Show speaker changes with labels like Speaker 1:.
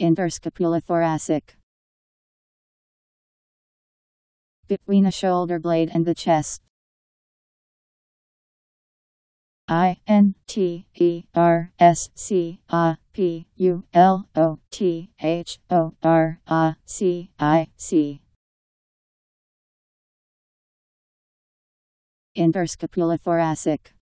Speaker 1: Interscapulothoracic. Between the shoulder blade and the chest. I N T E R S C A P U L O T H O R A C I C. Interscapulothoracic.